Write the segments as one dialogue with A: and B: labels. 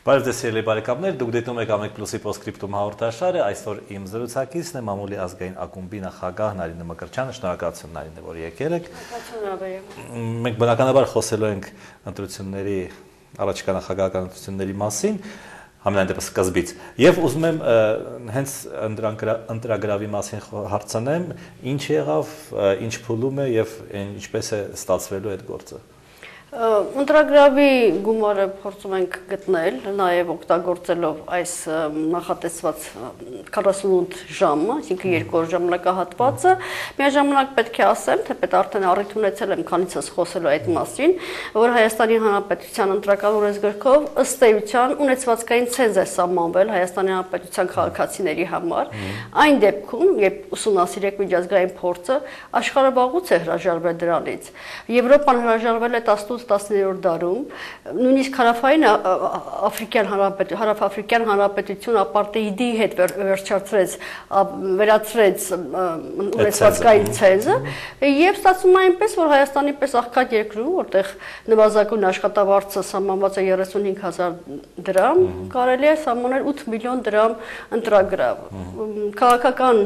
A: Բարև ձեզ սիրելի բարեկամներ, դուք դիտում եք Ամեկ Պլյուսի Պոսկրիպտում հաղորդաշարը։ Այսօր իմ զրուցակիցն է Մամուլի ազգային ակումբի նախագահ Նարինե Մկրչյանը։ Շնորհակալություն Նարինե, որ եկել եք։ Մենք բնականաբար խոսելու ենք ընտրությունների առաջիկա նախագահական ընտրությունների մասին համենայն դեպս սկզբից։ Եվ ուզում եմ հենց ընտրագրավի մասին հարցանեմ, ինչ եղավ, ինչ փուլում է եւ ինչպես է ստացվելու այդ գործը։
B: Ընտրագրավի գումարը փորձում ենք գտնել, նաև օգտագործելով այս նախատեսված 48 ժամը, այսինքն 2 օր ժամանակահատվածը։ Միաժամանակ պետք է ասեմ, թե պետք արդեն առիթ ունեցել եմ քանիցս խոսելու այդ մասին, որ Հայաստանի Հանրապետության ընտրական օրենսգրքով ըստ էության ունեցվածքային ցենզ է սահմանվել Հայաստանի Հանրապետության քաղաքացիների համար։ Այն դեպքում, երբ ուսումնասիրեք միջազգային փորձը, աշխարհը վաղուց է հրաժարվել դրանից։ Եվրոպան հրաժարվել է 18 8-10-րդ դարում նույնիսկ հարավային աֆրիկյան հանրապետ հարավաֆրիկյան հանրապետություն ապարտեիդի հետ վերջացրեց վերացրեց ունեցվածքային ցենզը եւ ստացվում է այնպես որ Հայաստանի պես աղքատ երկրում որտեղ նվազագույն աշխատավարձը սահմանված է 35000 դրամ կարելի է սահմանել 8 միլիոն դրամ ընտրագրավ քաղաքական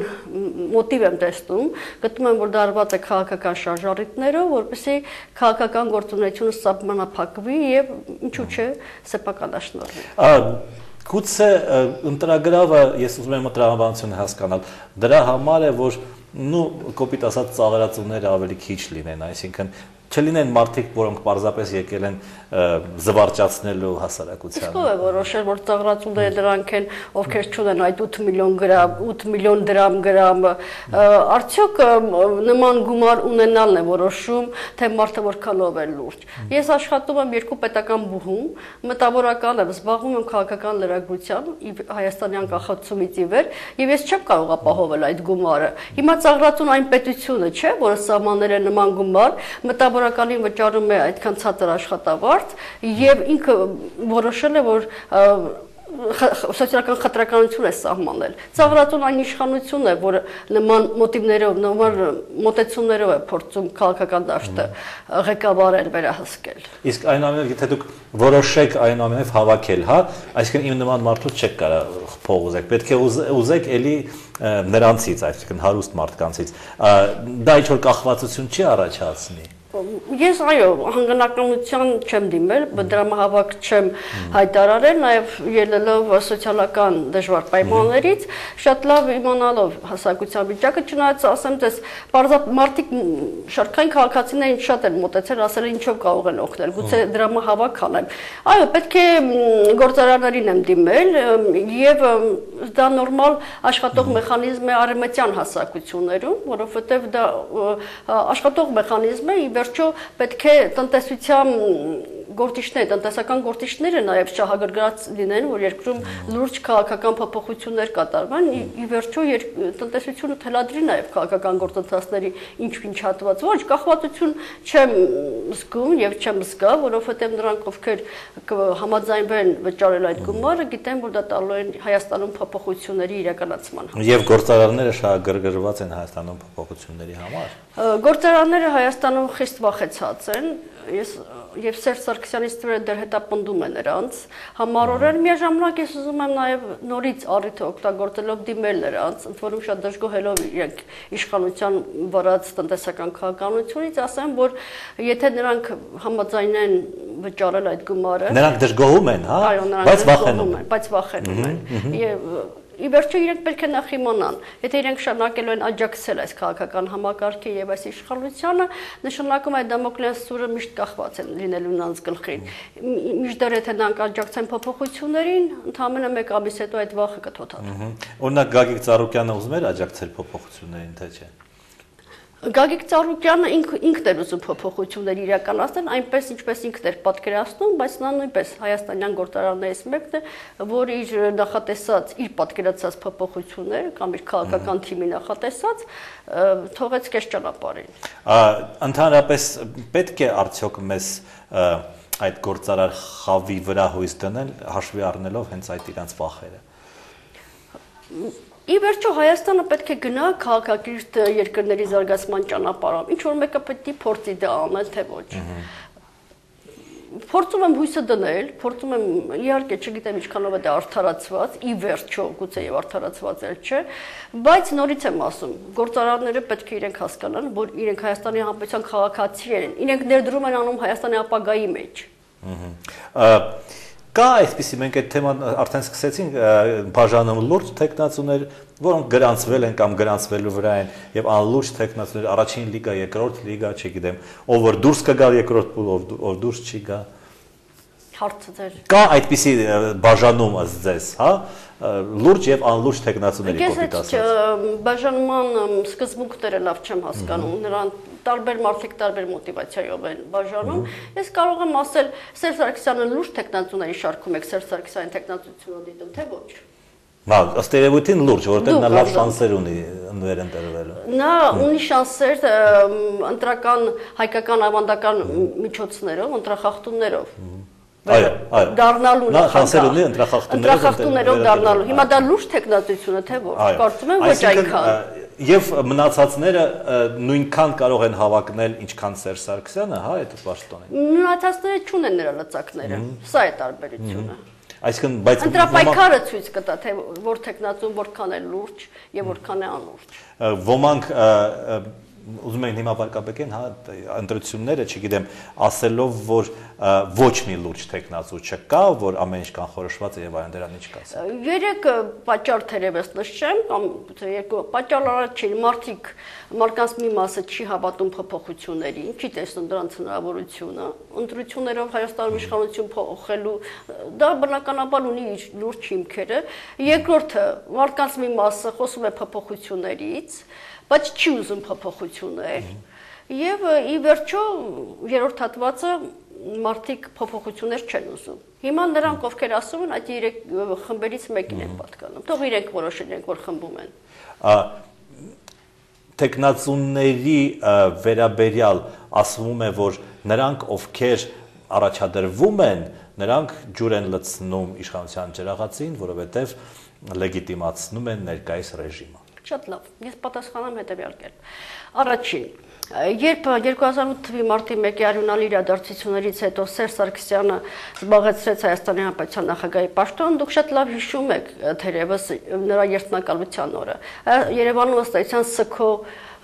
B: մոտիվ եմ տեսնում գտնում եմ որ դարված է քաղաքական շարժառիթներով որպեսզի քաղաքական գործունեություն տնտեսությունը սահմանափակվի եւ ինչու՞ չէ սեփականաշնորհվի։
A: Գուցե ընտրագրավը ես ուզում եմ տրամաբանությունը հասկանալ։ Դրա համար է որ նու կոպիտ ասած ծաղրածուները ավելի քիչ լինեն, այսինքն չլինեն մարդիկ, որոնք պարզապես եկել են զվարճացնելու հասարակությանը։
B: Իսկ ով է որոշել, որ ծաղրացուները դրանք են, ովքեր չունեն այդ 8 միլիոն գրամ, 8 միլիոն դրամ գրամը, արդյոք նման գումար ունենալն է որոշում, թե մարդը որքանով է լուրջ։ Ես աշխատում եմ երկու պետական բուհում, մտավորական եմ, զբաղվում եմ քաղաքական լրագրությամբ Հայաստանի անկախացումից ի վեր, եւ ես չեմ կարող ապահովել այդ գումարը։ Հիմա ծաղրացուն այն պետությունը չէ, որը սահմանել է նման գումար, մտավոր սովորականին վճարում է այդքան ցածր աշխատավարձ եւ ինքը որոշել է որ սոցիալական խտրականություն է սահմանել։ Ծաղրատուն այն իշխանությունն է, որ նման մոտիվներով, նման մոտեցումներով է փորձում քաղաքական դաշտը ղեկավարել, վերահսկել։
A: Իսկ այնուամենայնիվ, եթե դուք որոշեք այնուամենայնիվ հավաքել, հա, այսինքն իմ նման մարդուց չեք կարող փող ուզեք, պետք է ուզեք էլի նրանցից, այսինքն հարուստ մարդկանցից։ Դա ինչ որ կախվածություն չի առաջացնի։
B: Ես այո, հանգանակնության չեմ դիմել, դրամահավաք չեմ հայտարարել, նաև ելնելով սոցիալական դժվար պայմաններից, շատ լավ իմանալով հասարակության վիճակը, չնայած ասեմ դες, բարձր մարդիկ շարքային քաղաքացիներին շատ են մտածել, ասել ինչով կարող են օգնել, գուցե դրամահավաք անեմ։ Այո, պետք է գործարաններին եմ դիմել եւ դա նորմալ աշխատող մեխանիզմ է արեմտյան հասարակություններում, որովհետեւ դա աշխատող մեխանիզմ է, ի վերջո պետք է տնտեսության գործիչներ, տնտեսական գործիչները նաև շահագրգռած լինեն, որ երկրում լուրջ քաղաքական փոփոխություններ կատարվան, ի վերջո տնտեսությունը թելադրի նաև քաղաքական գործընթացների ինչ-ինչ հատված։ Ոչ, կախվածություն չեմ զգում եւ չեմ զգա, որովհետեւ նրանք ովքեր համաձայնվեն վճարել այդ գումարը, գիտեն, որ դա տալու են Հայաստանում փոփոխությունների իրականացման։
A: Եվ գործարարները շահագրգռված են Հայաստանում փոփոխությունների համար։
B: Գործարանները Հայաստանում խիստ վախեցած են։ Ես եւ Սերժ Սարգսյանից դուրս դեր հետապնդում է նրանց համառորեն միաժամանակ ես ուզում եմ նաեւ նորից առիթը օգտագործելով դիմել նրանց, ընդ որում շատ դժգոհելով իրենք իշխանության վարած տնտեսական քաղաքականությունից ասեմ, որ եթե նրանք համաձայնեն վճարել այդ գումարը
A: Նրանք դժգոհում են, հա, բայց վախենում են,
B: բայց վախենում են։ Եվ ի վերջո իրենք պետք է նախ իմանան, եթե իրենք շարունակելու են աջակցել այս քաղաքական համակարգի եւ այս իշխանությանը, նշանակում է դեմոկրատիան սուրը միշտ կախված են լինելու նրանց գլխին։ Միշտեր եթե նրանք աջակցեն փոփոխություններին, ընդհանրապես մեկ ամիս հետո այդ վախը կթոթափի։
A: Օրինակ Գագիկ Ծառուկյանը ուզում էր աջակցել փոփոխություններին, թե՞ չէ։
B: Գագիկ Ծառուկյանը ինք ինքն էր ուզում փոփոխություններ իրականացնել, այնպես ինչպես ինքն էր պատկերացնում, բայց նա նույնպես հայաստանյան գործարաններից մեկն է, որ իր նախատեսած, իր պատկերացած փոփոխությունները կամ իր քաղաքական թիմի նախատեսած թողեց կես ճանապարհին։
A: Ընդհանրապես պետք է արդյոք մեզ այդ գործարար խավի վրա հույս դնել, հաշվի առնելով հենց այդ իրանց վախերը
B: Ի վերջո Հայաստանը պետք է գնա քաղաքակիրթ երկրների զարգացման ճանապարհով։ Ինչ որ մեկը պետք է փորձի դա անել, թե ոչ։ փորձում եմ հույսը դնել, փորձում եմ իհարկե չգիտեմ ինչքանով է դա արդարացված, ի վերջո գուցե եւ արդարացված էլ չէ, բայց նորից եմ ասում, գործարանները պետք է իրենք հասկանան, որ իրենք Հայաստանի Հանրապետության քաղաքացիներ են, իրենք ներդրում են անում Հայաստանի ապագայի մեջ։
A: Ահա Կա այսպեսի մենք այդ թեման արդեն սկսեցինք բաժանում լուրջ տեխնացուներ, որոնք գրանցվել են կամ գրանցվելու վրա են եւ անլուրջ տեխնացուներ առաջին լիգա, երկրորդ լիգա, չգիտեմ, ով որ դուրս կգա երկրորդ փուլ, ով դուրս չի գա։
B: Հարցը ձեր։
A: Կա այդպիսի բաժանում ըստ ձեզ, հա, լուրջ եւ անլուրջ տեխնացուների կողմից
B: ասած։ Ես բաժանման սկզբունքները լավ չեմ հասկանում, նրան տարբեր մարդիկ տարբեր մոտիվացիայով են բաժանում։ Ես կարող եմ ասել, Սերժ Սարգսյանը լուրջ տեխնացուների շարքում եք Սերժ Սարգսյանի տեխնացությունը դիտում, թե ոչ։
A: Հա, ըստ երևույթին լուրջ, որովհետեւ նա լավ շանսեր ունի նվեր ընտրվելու։
B: Նա ունի շանսեր ընտրական հայկական ավանդական միջոցներով, ընտրախախտումներով։
A: Այո, այո։
B: Դառնալու
A: նա շանսեր ունի ընտրախախտումներով
B: ընտրախախտումներով դառնալու։ Հիմա դա լուրջ տեխնացություն է, թե ոչ։ Կարծում եմ ոչ այնքան
A: եւ մնացածները նույնքան կարող են հավակնել ինչքան Սերժ Սարգսյանը, հա, այդ պաշտոնին։
B: Մնացածները չունեն նրա լծակները։ Սա է տարբերությունը։
A: Այսինքն, բայց
B: ընտրապայքարը ցույց կտա, թե որ տեխնացուն որքան է լուրջ եւ որքան է անլուրջ։
A: Ոմանք ուզում են հիմա վարկաբեկեն, հա, ընտրությունները, չգիտեմ, ասելով, որ ոչ մի լուրջ տեխնացու չկա, որ ամեն ինչ կանխորոշված է եւ այլն դրան ինչ կաս։
B: Երեք պատճառ թերևս նշեմ, կամ երկու պատճառ առաջին մարդիկ մարկանց մի մասը չի հավատում փոփոխություններին, չի տեսնում դրանց հնարավորությունը, ընտրություններով Հայաստանում իշխանություն փոխելու դա բնականաբար ունի իր լուրջ հիմքերը։ Երկրորդը մարդկանց մի մասը խոսում է փոփոխություններից, բայց չի ուզում փոփոխություններ։ Եվ ի վերջո երրորդ հատվածը մարդիկ փոփոխություններ չեն ուզում։ Հիմա նրանք ովքեր ասում են, այդ երեք խմբերից մեկին են պատկանում։ Թող իրենք որոշեն, որ խմբում են։
A: Տեխնացուների վերաբերյալ ասվում է, որ նրանք ովքեր առաջադրվում են, նրանք ջուր են լցնում իշխանության ջրաղացին, որովհետև լեգիտիմացնում են ներկայիս ռեժիմը։
B: Շատ լավ։ Ես պատասխանեմ հետեւյալ կերպ։ Առաջին, երբ 2008 թվականի մարտի 1-ի արյունալի իրադարձություններից հետո Սերժ Սարգսյանը զբաղեցրեց Հայաստանի Հանրապետության նախագահի պաշտոն, դուք շատ լավ հիշում եք թերևս նրա երթնակալության օրը։ Երևանում ըստ այդության սքո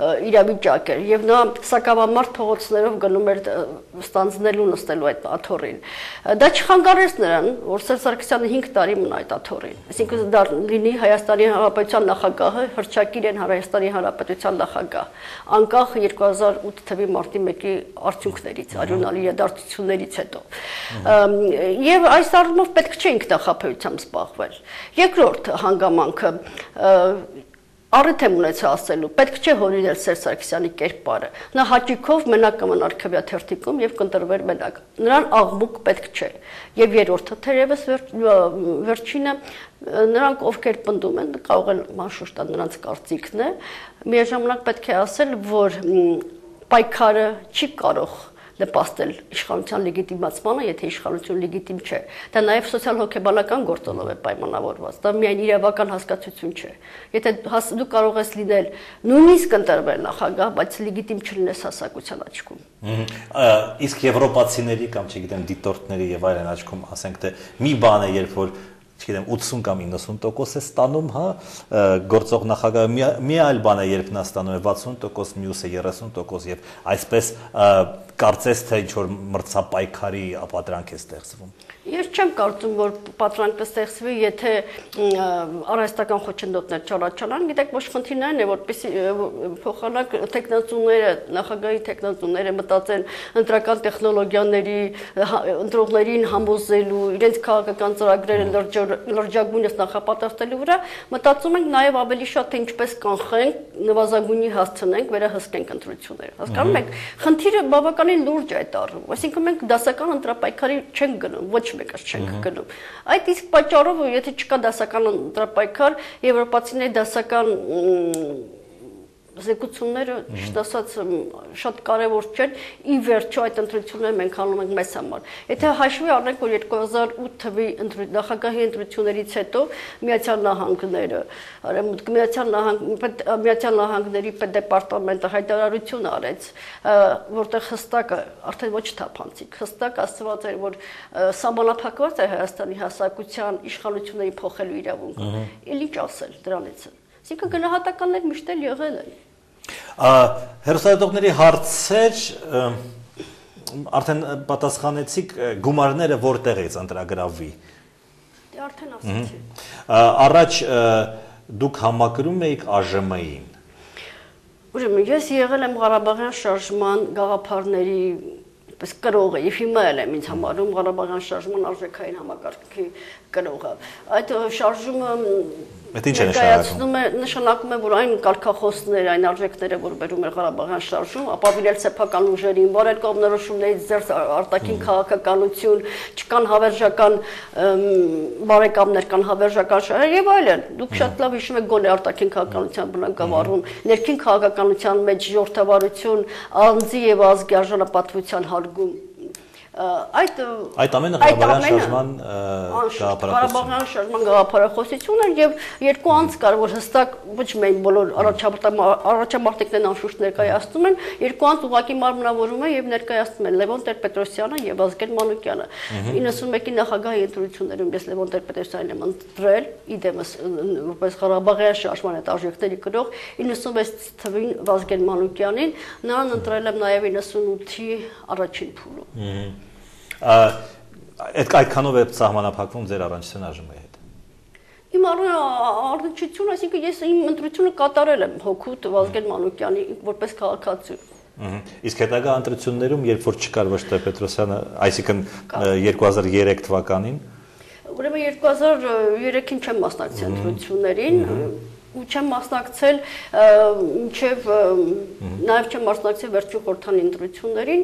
B: իրավիճակ էր եւ նա սակավամարտ փողոցներով գնում էր ստանձնելու նստելու այդ աթորին դա չխանգարեց նրան որ Սերժ Սարգսյանը 5 տարի մնա այդ աթորին այսինքն դա լինի Հայաստանի Հանրապետության նախագահը հրճակիր են Հայաստանի Հանրապետության նախագահ անկախ 2008 թվականի մարտի 1-ի արդյունքներից արյունալի իրադարձություններից հետո եւ այս առումով պետք չէ ինքնախապեյությամբ զբաղվել երկրորդ հանգամանքը Առիթ եմ ունեցա ասելու, պետք չէ հորինել Սերժ Սարգսյանի կերպարը։ Նա հաճիկով մենակ կմնար քվյաթերթիկում եւ կընտրվեր մենակ։ Նրան աղմուկ պետք չէ։ Եվ երրորդը թերևս վերջինը նրանք ովքեր պնդում են, կարող են մանշուշտա նրանց կարծիքն է, միաժամանակ պետք է ասել, որ պայքարը չի կարող նպաստել իշխանության լեգիտիմացմանը, եթե իշխանություն լեգիտիմ չէ։ Դա նաև սոցիալ-հոգեբանական գործոնով է պայմանավորված։ Դա միայն իրավական հասկացություն չէ։ Եթե դու կարող ես լինել նույնիսկ ընտրվել նախագահ, բայց լեգիտիմ չլինես հասարակության աչքում։
A: Իսկ եվրոպացիների կամ չգիտեմ դիտորդների եւ այլն աչքում ասենք թե մի բան է, երբ որ չգիտեմ 80 կամ 90% է ստանում, հա, գործող նախագահը մի, մի այլ բան է, երբ նա ստանում է 60%, մյուսը 30% եւ այսպես կարծես թե ինչ որ մրցապայքարի ապադրանք է ստեղծվում։
B: Ես չեմ կարծում, որ պատրանք կստեղծվի, եթե արհեստական խոչընդոտներ չառաջանան, գիտեք, ոչ խնդիրն այն է, որպեսի փոխանակ տեխնացուները, նախագահի տեխնացուները մտածեն ընտրական տեխնոլոգիաների ընտրողներին համոզելու, իրենց քաղաքական ծրագրերը լրջագույնս նախապատրաստելու վրա, մտածում ենք նաև ավելի շատ թե ինչպես կանխենք, նվազագույնի հասցնենք, վերահսկենք ընտրությունները։ Հասկանում եք, խնդիրը բավականին լուրջ է այդ առումով։ Այսինքն մենք դասական ընտրապայքարի չենք գնում, ոչ մեկս չենք գնում։ Այդ իսկ պատճառով, եթե չկա դասական ընտրապայքար, եվրոպացիների դասական զեկուցումները ճիշտ ասած շատ կարևոր չեն ի վերջո այդ ընտրությունները մենք անում ենք մեզ համար եթե հաշվի առնենք որ 2008 թվի նախագահի ընտրություններից հետո միացյալ նահանգները արեմուտք միացյալ նահանգ միացյալ նահանգների պետդեպարտամենտը հայտարարություն արեց որտեղ հստակ արդեն ոչ թափանցիկ հստակ ասված էր որ սահմանափակված է Հայաստանի հասարակության իշխանությունների փոխելու իրավունքը էլի ճասել դրանից Այսինքն գնահատականներ միշտ էլ եղել են։
A: Հերոսադողների հարցեր արդեն պատասխանեցիք գումարները որտեղից ընտրագրավի։
B: Դե արդեն ասացի։
A: Առաջ դուք համակրում էիք ԱԺՄ-ին։
B: Ուրեմն ես եղել եմ Ղարաբաղյան շարժման գաղափարների պես կրողը եւ հիմա էլ եմ ինձ համարում Ղարաբաղյան շարժման արժեքային համակարգի կրողը։ Այդ շարժումը
A: Այդ ինչ է նշանակում։
B: նշանակում է, որ այն կարգախոսները, այն արժեքները, որ բերում էր Ղարաբաղյան շարժում, ապավինել սեփական ուժերին, բարել կողմնորոշումներից ձեր արտաքին քաղաքականություն, չկան հավերժական բարեկամներ, կան հավերժական շահեր եւ այլն։ Դուք շատ լավ հիշում եք գոնե արտաքին քաղաքականության բնակավարում, ներքին քաղաքականության մեջ ժողովրդավարություն, անձի եւ ազգի արժանապատվության հարգում
A: այդ այդ ամենը Ղարաբաղյան շարժման
B: Ղարաբաղյան շարժման գաղափարախոսություն էր եւ երկու անց կար որ հստակ ոչ միայն բոլոր առաջամարտիկներն անշուշտ ներկայացնում են երկու անց ուղակի մարմնավորում է եւ ներկայացնում են Լևոն Տեր-Պետրոսյանը եւ Ազգեն Մանուկյանը 91-ի նախագահի ընտրություններում ես Լևոն Տեր-Պետրոսյանն եմ ընտրել իդեմս որպես Ղարաբաղյան շարժման այդ արժեքների գրող 96 թվին Վազգեն Մանուկյանին նրան ընտրել եմ նաեւ 98-ի առաջին փուլում
A: այդ այդքանով է սահմանափակվում ձեր առանցություն ԱԺՄ-ի հետ։
B: Իմ առնչություն, այսինքն ես իմ ընտրությունը կատարել եմ հոգուտ Վազգեն Մանուկյանի որպես քաղաքացի։
A: Իսկ հետագա ընտրություններում, երբ որ չկար թե Պետրոսյանը, այսինքն 2003 թվականին,
B: ուրեմն 2003-ին չեմ մասնակցել ընտրություններին, ու չեմ մասնակցել ինչև նաև չեմ մասնակցել վերջին խորհրդանի ընտրություններին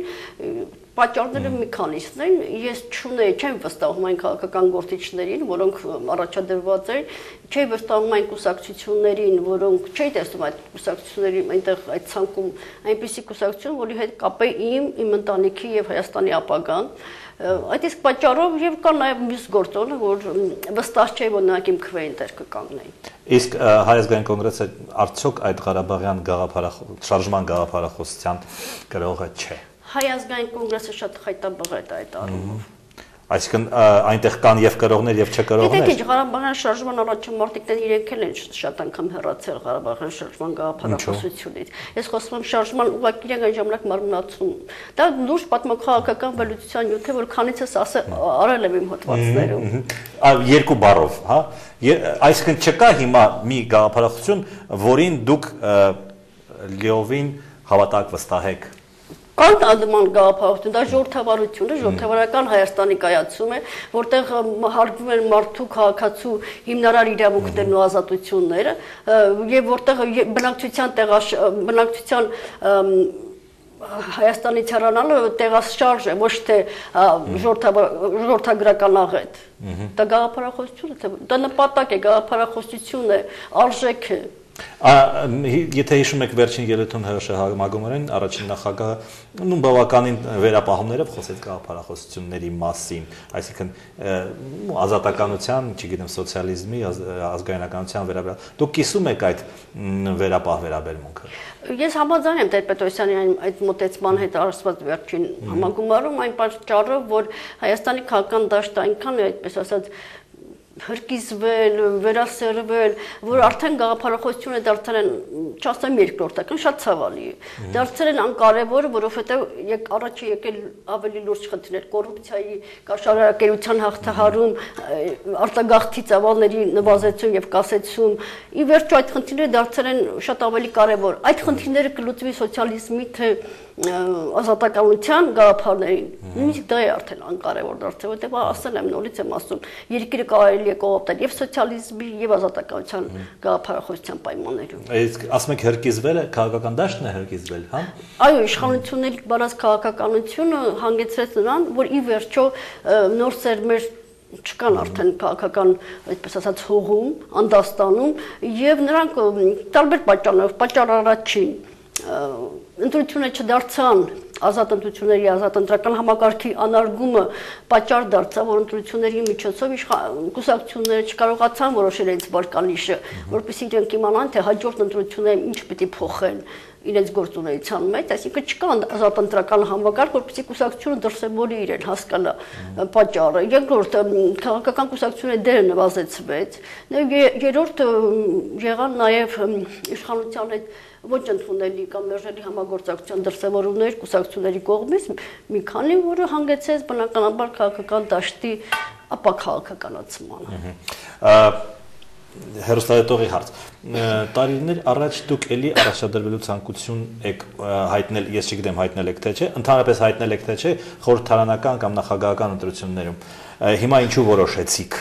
B: Պատճառները մի քանիսն են։ Ես չունեի, չեմ վստահում այն քաղաքական գործիչներին, որոնք առաջադրված են, չէի վստահում այն կուսակցություններին, որոնք չէի տեսնում այդ կուսակցությունների այնտեղ այդ ցանկում այնպիսի կուսակցություն, որի հետ կապե իմ, իմ ընտանիքի եւ Հայաստանի ապագան։ Այդ իսկ պատճառով եւ կա նաեւ մյուս գործոնը, որ վստահ չէ, որ նրանք իմ քվեին տեր կկանգնեին։
A: Իսկ Հայազգային կոնգրեսը արդյոք այդ Ղարաբաղյան գաղափարախոս շարժման գաղափարախոսության գրողը չէ։
B: Հայ ազգային կոնգրեսը շատ խայտաբղ է այդ առումով։
A: Այսինքն այնտեղ կան եւ կրողներ եւ չկրողներ։
B: Գիտեք, Ղարաբաղյան շարժման առաջամարտիկները իրենք էլ են շատ անգամ հեռացել Ղարաբաղյան շարժման գաղափարախոսությունից։ Ես խոսում եմ շարժման ուղղակի իրենք այն ժամանակ մարմնացում։ Դա լուրջ պատմական վերլուծության նյութ է, որ քանիցս արել եմ իմ հոդվածներում։
A: Երկու բառով, հա։ Այսինքն չկա հիմա մի գաղափարախոսություն, որին դուք լիովին հավատակ վստահեք
B: Կան անդման գաղափարություն, դա ժողովրդավարություն է, ժողովրդավարական Հայաստանի կայացում է, որտեղ հարգվում են մարդու քաղաքացու հիմնարար իրավունքներն ու ազատությունները, եւ որտեղ բնակչության տեղաշ բնակչության Հայաստանից հեռանալը տեղաշարժ է, ոչ թե ժողովրդագրական աղետ։ Դա գաղափարախոսություն է, դա նպատակ է, գաղափարախոսություն է, արժեք է։
A: Եթե հիշում եք վերջին ելույթում ՀՀՇ համագումարին առաջին նախագահը նույն բավականին վերապահումներով խոսեց գաղափարախոսությունների մասին, այսինքն ազատականության, չգիտեմ, սոցիալիզմի, ազգայնականության վերաբերյալ։ Դուք կիսում եք այդ վերապահ վերաբերմունքը։
B: Ես համաձայն եմ Տեր-Պետրոսյանի այն այդ մոտեցման հետ արսված վերջին համագումարում այն պատճառով, որ Հայաստանի քաղաքական դաշտը այնքան է, այդպես ասած, հրկիզվել, վերասերվել, որ արդեն գաղափարախոսությունը դարձել են, չասեմ երկրորդական, շատ ցավալի է։ Դարձել են անկարևոր, որովհետև եկ առաջի եկել ավելի լուրջ խնդիրներ, կոռուպցիայի, կաշառակերության հաղթահարում, արտագաղթի ծավալների նվազեցում եւ կասեցում։ Ի վերջո այդ խնդիրները դարձել են շատ ավելի կարևոր։ Այդ խնդիրները կլուծվի սոցիալիզմի թե ազատականության գաղափարներին։ Նույնիսկ դա է արդեն անկարևոր դարձել, որտեղ ասել եմ նորից եմ ասում, երկիրը կարելի է կողոպտել եւ սոցիալիզմի եւ ազատականության գաղափարախոսության պայմաններում։
A: Իսկ ասում եք հրկիզվել է, քաղաքական դաշտն է հրկիզվել, հա։
B: Այո, իշխանությունների բարած քաղաքականությունը հանգեցրեց նրան, որ ի վերջո նոր սերմեր չկան արդեն քաղաքական, այդպես ասած, հողում, անդաստանում եւ նրանք տարբեր պատճառներով, պատճառ առաջին ընտրությունը չդարձան ազատ ընտրությունների ազատ ընտրական համակարգի անարգումը պատճառ դարձավ, որ ընտրությունների միջոցով կուսակցությունները չկարողացան որոշել այս բարկանիշը, որովհետեւ իրենք իմանան, թե հաջորդ ընտրությունները ինչ պիտի փոխեն իրենց գործունեության մեջ, այսինքն չկա ազատ ընտրական համակարգ, որպեսզի կուսակցությունը դրսևորի իրեն հասկանա պատճառը։ Երկրորդ քաղաքական կուսակցությունների դերը նվազեցվեց։ Երրորդ եղան նաև իշխանության հետ ոչ ընդունելի կամ մերժելի համագործակցության դրսևորումներ կուսակցությունների կողմից մի քանի որը հանգեցեց բնականաբար քաղաքական դաշտի ապա քաղաքականացման
A: հերոստատետողի հարց։ Տարիներ առաջ դուք էլի առաջադրվելու ցանկություն եք հայտնել, ես չգիտեմ հայտնել եք թե չէ, ընդհանրապես հայտնել եք թե չէ խորհրդարանական կամ նախագահական ընտրություններում։ Հիմա ինչու որոշեցիք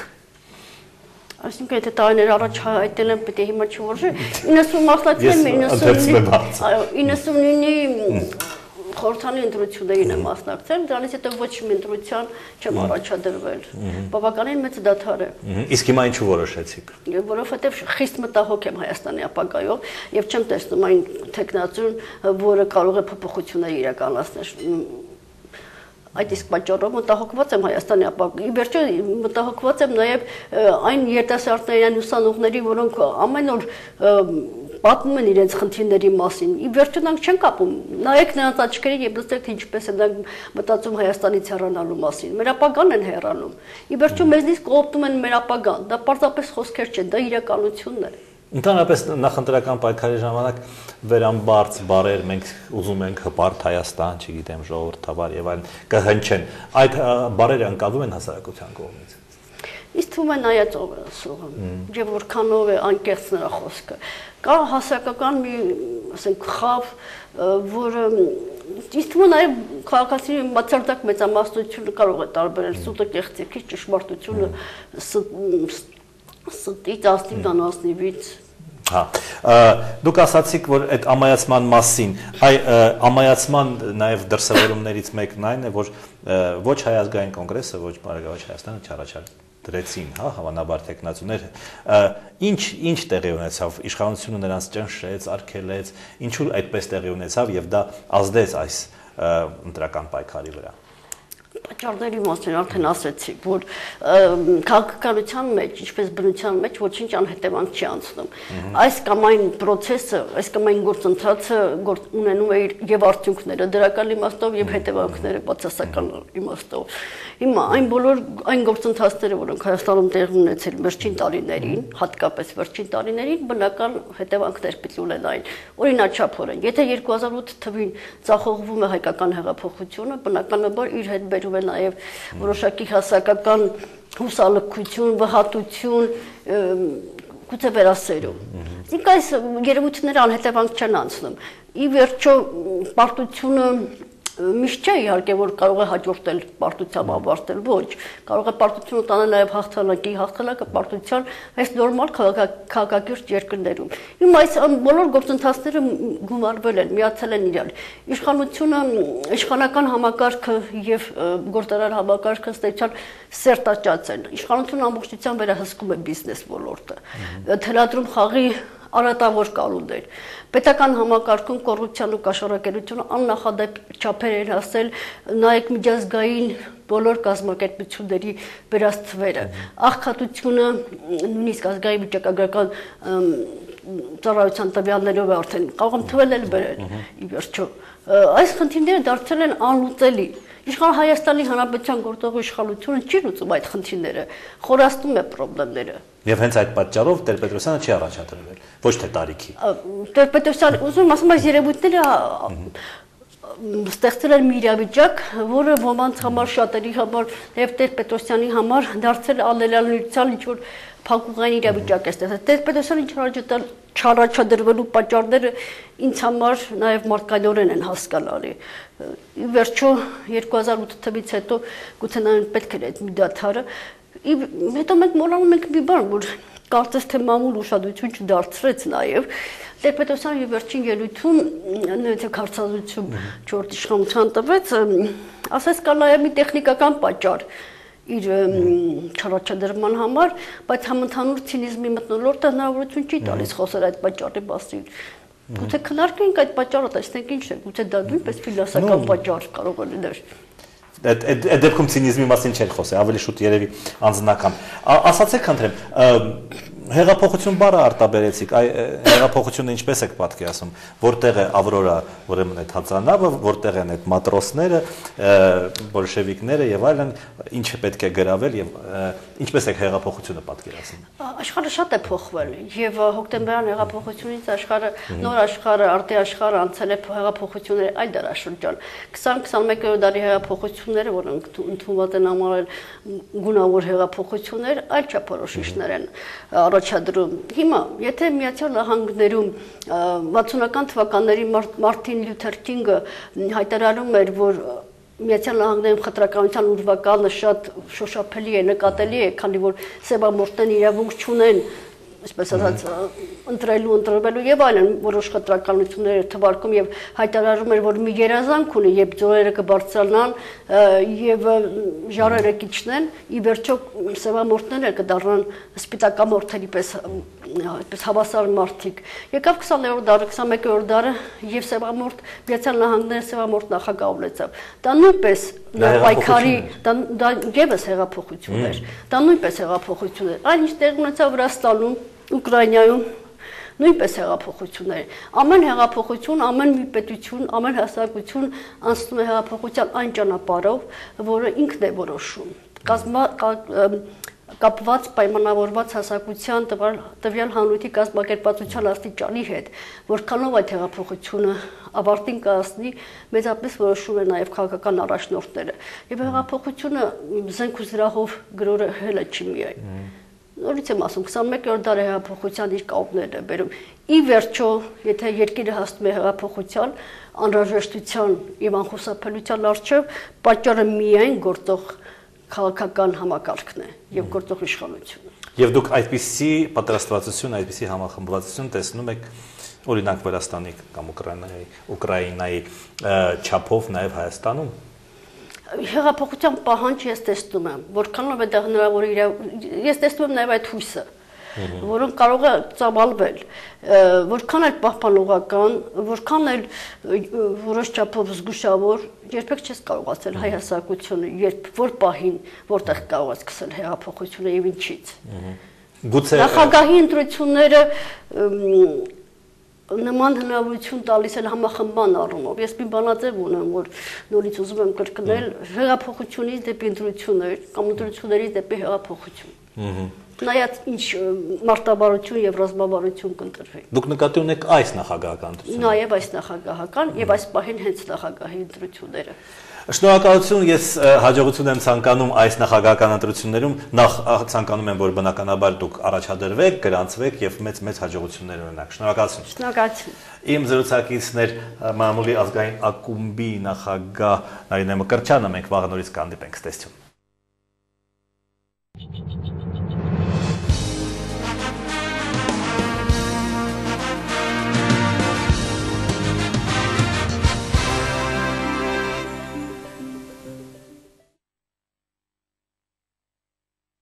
B: Այսինքն եթե տարիներ առաջ հայտել եմ, պետք է հիմա չորժի 90 մասնակցել 99 այո 99-ի խորհրդանի ընտրություններին եմ մասնակցել, դրանից հետո ոչ մի ընտրության չեմ առաջադրվել։ Բավականին մեծ դադար է։
A: Իսկ հիմա ինչու որոշեցիք։
B: Որովհետև խիստ մտահոգ եմ Հայաստանի ապագայով եւ չեմ տեսնում այն տեխնացուն, որը կարող է փոփոխություններ իրականացնել այդ իսկ պատճառով մտահոգված եմ Հայաստանի ապագայի։ Վերջո մտահոգված եմ նաև այն երիտասարդների ուսանողների, որոնք ամեն օր պատմում են իրենց խնդիրների մասին։ Ի վերջո նրանք չեն կապում։ Նայեք նրանց աչքերին եւ լսեք թե ինչպես են նրանք մտածում Հայաստանից հեռանալու մասին։ Մեր ապագան են հեռանում։ Ի վերջո մեզնից կողոպտում են մեր ապագան։ Դա պարզապես խոսքեր չեն, դա իրականությունն է։
A: Ընդհանրապես նախընտրական պայքարի ժամանակ վերամբարձ բարեր մենք ուզում ենք հպարտ Հայաստան, չգիտեմ, ժողովրդավար եւ այլն կհնչեն։ Այդ բարերը անցալվում են հասարակության կողմից։
B: Իսկ թվում է նայած ով է ասողը, եւ որքանով է անկեղծ նրա խոսքը։ Կա հասարակական մի, ասենք, խավ, որը իսկ թվում է նաեւ քաղաքացիների բացարձակ մեծամասնությունը կարող է տարբերել սուտը կեղծիքից ճշմարտությունը ստից աստիճան ասնիվից
A: Հա։ Դուք ասացիք, որ այդ ամայացման մասին, այ ամայացման նաև դրսևորումներից մեկն այն է, որ ոչ հայազգային կոնգրեսը, ոչ Բարեգավաճ Հայաստանը չառաջար դրեցին, հա, հավանաբար տեխնացուներ, ինչ ինչ տեղի ունեցավ, իշխանությունը նրանց ճնշեց, արգելեց, ինչու այդպես տեղի ունեցավ եւ դա ազդեց այս ընտրական պայքարի վրա
B: պատճառների մասին արդեն ասացի, որ քաղաքականության մեջ, ինչպես բնության մեջ ոչինչ անհետևանք չի անցնում։ Այս կամ այն process-ը, այս կամ այն գործընթացը ունենում է եւ արդյունքները դրական իմաստով եւ հետևանքները բացասական իմաստով։ Հիմա այն բոլոր այն գործընթացները, որոնք Հայաստանում տեղ ունեցել վերջին տարիներին, հատկապես վերջին տարիներին, բնական հետևանքներ պիտի ունենային։ Օրինաչափորեն, եթե 2008 թվին ցախողվում է հայկական հեղափոխությունը, բնականաբար իր հետ բերում է նաև որոշակի հասարակական հուսալքություն, վհատություն, գուցե վերասերում։ Իսկ այս երևույթները անհետևանք չեն անցնում։ Ի վերջո պարտությունը միշտ չէ իհարկե որ կարող է հաջորդել պարտությամբ ավարտել ոչ կարող է պարտությունը տանել նաև հաղթանակի հաղթանակը պարտության այս նորմալ քաղաքակիրթ երկրներում իմ այս բոլոր գործընթացները գումարվել են միացել են իրար իշխանությունը իշխանական համակարգը եւ գործարար համակարգը ստեցան սերտաճած են իշխանությունը ամբողջությամբ վերահսկում է բիզնես ոլորտը թելադրում խաղի արատավոր կալունդեր Պետական համակարգում կոռուպցիան ու կաշառակերությունը աննախադեպ չափեր էր հասել նայեք միջազգային բոլոր կազմակերպությունների վերած թվերը։ Աղքատությունը նույնիսկ ազգային վիճակագրական ծառայության տվյալներով արդեն կարող եմ թվել էլ բերել ի վերջո։ Այս խնդիրները դարձել են անլուծելի։ Իշխան Հայաստանի Հանրապետության գործող իշխանությունը չի լուծում այդ խնդիրները, խորացնում է խնդիրները։
A: Եվ հենց այդ պատճառով Տեր-Պետրոսյանը չի առաջադրվել, ոչ թե տարիքի։
B: Տեր-Պետրոսյանը ուզում ասում այս երևույթները ստեղծել էր մի իրավիճակ, որը ոմանց համար շատերի համար եւ Տեր-Պետրոսյանի համար դարձել ալելալության ինչ որ փակուղային իրավիճակ է ստեղծել։ Տեր-Պետրոսյանի չառաջադրվելու պատճառները ինձ համար նաեւ մարդկայնորեն են հասկանալի։ Ի վերջո 2008 թվականից հետո գուցե նա պետք էր այդ մի դաթարը հետո մենք մոռանում ենք մի բան, որ կարծես թե մամուլ ուշադրություն չդարձրեց նաև Տեր-Պետրոսյանի վերջին ելույթում նույնիսկ հարցազրույցում 4 իշխանության տվեց, ասես կա նաև մի տեխնիկական պատճառ։ իր չարաչադրման համար, բայց համընդհանուր ցինիզմի մտնոլորտը հնարավորություն չի տալիս խոսել այդ պատճառի մասին։ Գուցե քննարկենք այդ պատճառը, տեսնենք ինչ է, գուցե դա նույնպես ֆիլոսոֆական պատճառ կարող է լինել
A: այդ այդ դեպքում ցինիզմի մասին չեն խոսի, ավելի շուտ երևի անձնական։ Ասացեք խնդրեմ, հեղափոխություն բառը արտաբերեցիք, այ հեղափոխությունը ինչպես եք պատկերացնում, որտեղ է Ավրորա, ուրեմն այդ հածանավը, որտեղ են այդ մատրոսները, բոլշևիկները եւ այլն, ինչը պետք է գրավել եւ ինչպես եք հեղափոխությունը պատկերացնում։
B: Աշխարհը շատ է փոխվել եւ հոկտեմբերյան հեղափոխությունից աշխարհը նոր աշխարհը, արտի աշխարհը անցել է հեղափոխությունների այլ դարաշրջան։ 20-21-րդ դարի հեղափոխությունները, որոնք ընդունված են համարել գունավոր հեղափոխություններ, այլ չափորոշիչներ են առաջադրում։ Հիմա, եթե Միացյալ Նահանգներում 60-ական թվականների Մարտին Լյութեր Կինգը հայտարարում էր, որ Միացյալ Նահանգներում խտրականության ուրվակալը շատ շոշափելի է, նկատելի է, քանի որ սեբամորտեն իրավունք չունեն այսպես ասած ընտրելու ընտրվելու եւ այլն որոշ խտրականություններ թվարկում եւ հայտարարում էր որ մի երազանք ունի երբ ձորերը կբարձրանան եւ ժարերը կիջնեն ի վերջո սևամորտները կդառնան սպիտակամորթերի պես այդպես հավասար մարդիկ եկավ 20-րդ դարը 21-րդ դարը եւ սևամորտ միացյալ նահանգները սևամորտ նախագահ ունեցավ դա նույնպես պայքարի դա դա եւս հեղափոխություն էր դա նույնպես հեղափոխություն էր այն ինչ տեղ ունեցավ Վրաստանում Ուկրաինայում նույնպես հեղափոխություններ։ Ամեն հեղափոխություն, ամեն մի պետություն, ամեն հասարակություն անցնում է հեղափոխության այն ճանապարհով, որը ինքն է որոշում։ Կազմա կապված պայմանավորված հասարակության տվյալ տվյալ հանրույթի կազմակերպվածության աստիճանի հետ, որքանով այդ հեղափոխությունը ավարտին կհասնի, մեծապես որոշում է նաև քաղաքական առաջնորդները։ Եվ հեղափոխությունը զենք ու զրահով գրորը հելը չի միայն նորից եմ ասում 21-րդ դարի հեղափոխության իր է բերում։ Ի վերջո, եթե երկիրը հասնում է հեղափոխության, անհրաժեշտության եւ անխուսափելիության արժեվ, պատճառը միայն գործող քաղաքական համակարգն է եւ գործող իշխանությունը։
A: Եվ դուք այդպիսի պատրաստվածություն, այդպիսի համախմբվածություն տեսնում եք օրինակ Վրաստանի կամ Ուկրաինայի, Ուկրաինայի չափով նաև Հայաստանում
B: հեղափոխության պահանջ ես տեսնում եմ, որքանով է դա հնարավոր իր ես տեսնում եմ նաև այդ հույսը որոնք կարող է ծավալվել որքան էլ պահպանողական որքան էլ որոշ չափով զգուշավոր երբեք չես կարող ասել հայ հասարակությունը երբ որ պահին որտեղ կարող է սկսել հեղափոխությունը եւ ինչից գուցե նախագահի ընտրությունները նման հնարավորություն տալիս էլ համախմբան առումով։ Ես մի բանաձև ունեմ, որ նորից ուզում եմ կրկնել հեղափոխությունից դեպի ընտրություններ կամ ընտրություններից դեպի հեղափոխություն։ նայած ինչ մարտավարություն եւ ռազմավարություն կընտրվի։
A: Դուք նկատի ունեք այս նախագահական ընտրությունը։
B: Նաեւ այս նախագահական եւ այս պահին հենց նախագահի ընտրությունները։
A: Շնորհակալություն, ես հաջողություն եմ ցանկանում այս նախագահական ընտրություններում։ Նախ ցանկանում եմ, որ բնականաբար դուք առաջադրվեք, գրանցվեք եւ մեծ-մեծ հաջողություններ ունենաք։ Շնորհակալություն։
B: Շնորհակալություն։
A: Իմ զրուցակիցներ Մամուլի ազգային ակումբի նախագահ Նարինե Մկրչյանը մենք վաղ նորից կհանդիպենք։ Ստեսություն։